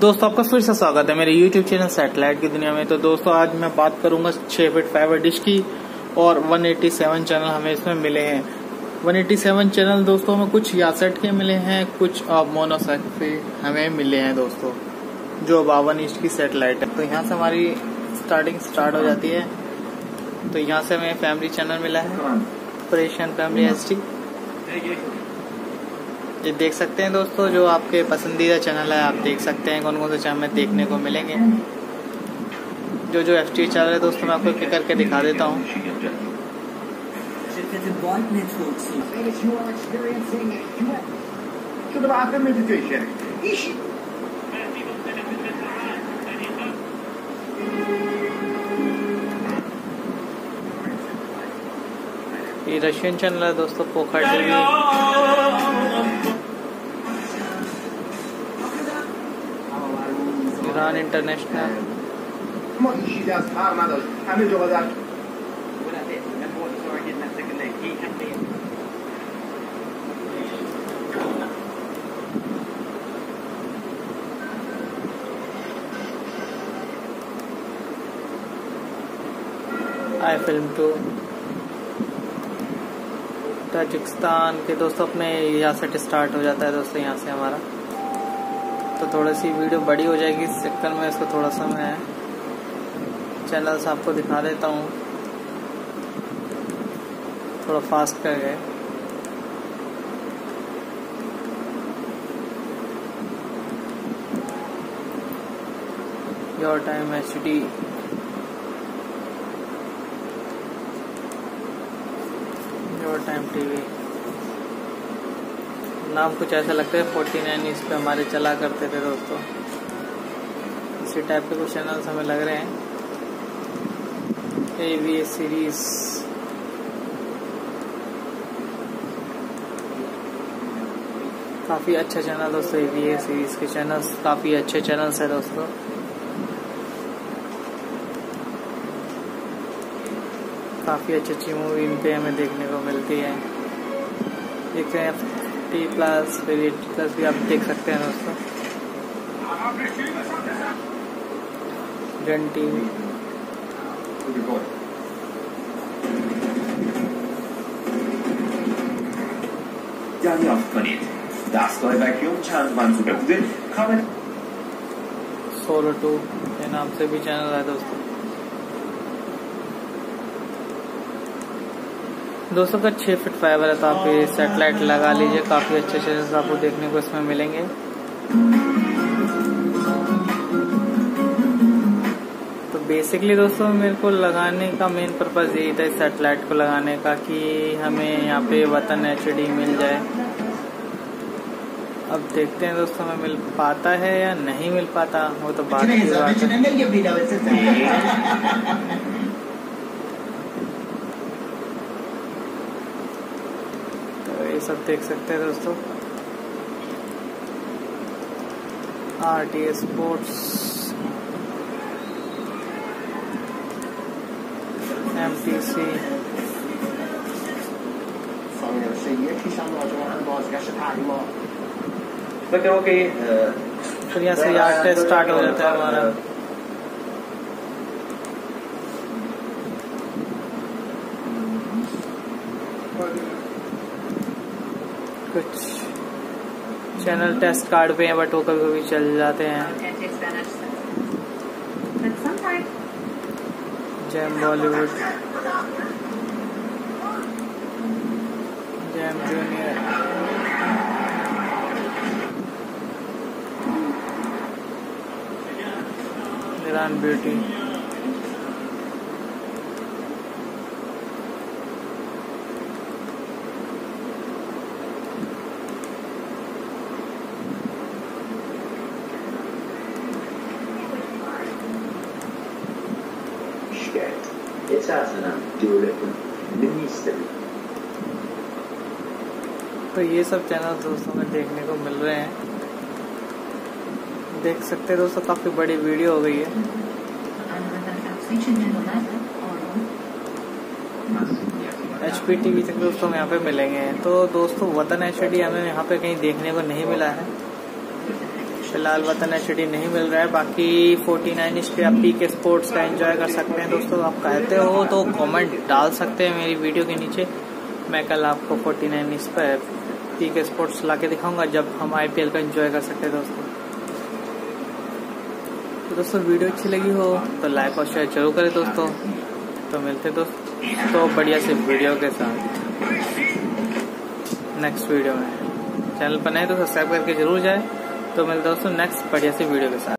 दोस्तों आपका फिर से स्वागत है मेरे YouTube चैनल सैटेलाइट की दुनिया में। तो दोस्तों आज मैं बात करूँगा 6 फीट फाइबर डिश की और 187 चैनल हमें इसमें मिले हैं। 187 चैनल दोस्तों हमें कुछ यासेट के मिले हैं कुछ मोनोसेट पे हमें मिले हैं दोस्तों जो बावन इंच की सेटेलाइट है। तो यहाँ से हमारी स्टार्टिंग स्टार्ट हो जाती है। तो यहाँ से हमें फैमिली चैनल मिला है। ऑपरेशन फैमिली एच ये देख सकते हैं दोस्तों, जो आपके पसंदीदा चैनल है, आप देख सकते हैं कौन कौन से चैनल देखने को मिलेंगे। जो जो एफ़ टी चैनल है दोस्तों, मैं आपको एक करके दिखा देता हूँ। रशियन चैनल है दोस्तों पोखर TV Iran International. IFilm two Tajikistan के दोस्तों अपने यहाँ से स्टार्ट हो जाता है दोस्तों यहाँ से हमारा तो थोड़ी सी वीडियो बड़ी हो जाएगी, इस चक्कर में इसको थोड़ा सा मैं चैनल्स आपको दिखा देता हूँ। थोड़ा फास्ट कर गए। योर टाइम एच डी योर टाइम टीवी नाम कुछ ऐसा लगता है फोर्टी नाइन इस पे हमारे चला करते थे दोस्तों। इसी टाइप के कुछ चैनल्स हमें लग रहे हैं। ए वी एस सीरीज़ काफ़ी अच्छा चैनल दोस्तों ए वी सीरीज़ के चैनल्स काफ़ी अच्छे चैनल्स है दोस्तों। काफ़ी अच्छी अच्छी मूवी इन पे हमें देखने को मिलती है। एक थर्टी प्लस, फिर एट्टी प्लस भी आप देख सकते हैं दोस्तों। जन टीवी सोलो टू के नाम से भी चैनल है दोस्तों। दोस्तों का छः फीट फाइबर है तो आप ये सेटेलाइट लगा लीजिए काफ़ी अच्छे चैनल्स आपको देखने को इसमें मिलेंगे। तो बेसिकली दोस्तों मेरे को लगाने का मेन पर्पज़ यही था सेटेलाइट को लगाने का कि हमें यहाँ पे वतन एच मिल जाए। अब देखते हैं दोस्तों हमें मिल पाता है या नहीं मिल पाता वो तो बात की बात है तो ये सब देख सकते हैं दोस्तों। R T S sports M T C फिर यहाँ से यार टेस्ट स्टार्ट हो जाता है हमारा। कुछ चैनल टेस्ट कार्ड पे हैं बट वो कभी कभी चल जाते हैं। Jam Bollywood jam junior Iran beauty तो ये सब चैनल दोस्तों में देखने को मिल रहे हैं। देख सकते हैं दोस्तों, काफ़ी बड़ी वीडियो हो गई है। एच पी टी वी तक दोस्तों यहाँ पे मिलेंगे। तो दोस्तों, वतन एच डी हमें यहाँ पे कहीं देखने को नहीं मिला है। फ़िलहाल वतन एच नहीं मिल रहा है। बाकी 49 इस पे आप पी के स्पोर्ट्स का एंजॉय कर सकते हैं। दोस्तों, आप कहते हो तो कमेंट डाल सकते हैं मेरी वीडियो के नीचे। मैं कल आपको 49 इस पर पी के स्पोर्ट्स ला के दिखाऊँगा, जब हम आईपीएल का एंजॉय कर सकते हैं दोस्तों। तो दोस्तों वीडियो अच्छी लगी हो तो लाइक और शेयर ज़रूर करें दोस्तों। तो मिलते दोस्तों तो बढ़िया से वीडियो के साथ। नेक्स्ट वीडियो में। चैनल पर नहीं तो सब्सक्राइब करके ज़रूर जाए। तो मिलते दोस्तों नेक्स्ट बढ़िया से वीडियो के साथ।